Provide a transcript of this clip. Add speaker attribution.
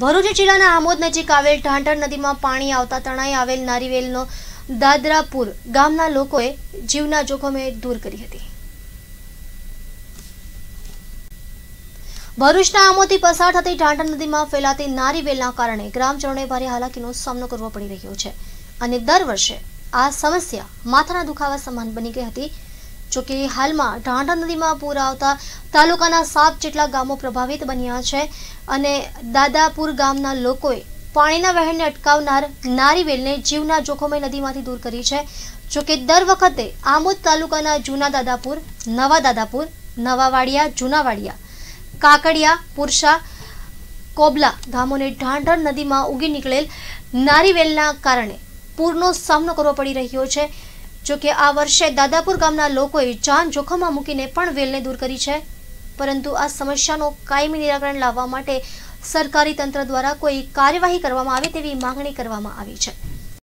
Speaker 1: ભરૂચ જિલ્લાના આમોદ નજીક આવેલ ઢાંઢર નદીમાં પાણી આવતા તણાઈ આવેલ નારીવેલનો દાદરાપુર ગામના લોકોએ જીવના જોખમે દૂર કરી હતી. ભરૂચના આમોદથી પસાર થતી ઢાંઢર નદીમાં ફેલાતી નારીવેલના કારણે ગ્રામજનોને ભારે હાલાકીનો સામનો કરવો પડી રહ્યો છે. અને દર વર્ષે આ સમસ્યા માથાના દુખાવા સમાન બની ગઈ હતી. જોકે હાલમાં ઢાંઢા નદીમાં પૂર આવતા તાલુકાના સાત જેટલા ગામો પ્રભાવિત બન્યા છે અને દાદાપુર ગામના લોકોએ પાણીના વહેણને અટકાવનાર નારીવેલને જીવના જોખમે નદીમાંથી દૂર કરી છે. જોકે દર વખતે આમોદ તાલુકાના જૂના દાદાપુર, નવા દાદાપુર, નવાવાડિયા, જૂનાવાડિયા, કાકડિયા, પુરશા, કોબલા ગામોને ઢાંઢર નદીમાં ઉગી નીકળેલ નારીવેલના કારણે પૂરનો સામનો કરવો પડી રહ્યો છે. જોકે આ વર્ષે દાદાપુર ગામના લોકોએ જાન જોખમમાં મૂકીને પણ વેલને દૂર કરી છે. પરંતુ આ સમસ્યાનો કાયમી નિરાકરણ લાવવા માટે સરકારી તંત્ર દ્વારા કોઈ કાર્યવાહી કરવામાં આવે તેવી માંગણી કરવામાં આવી છે.